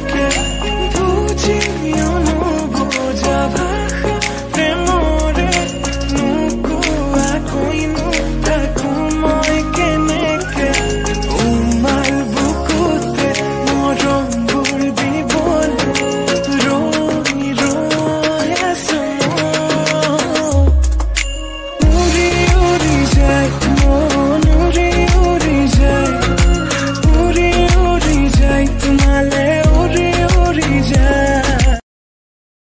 second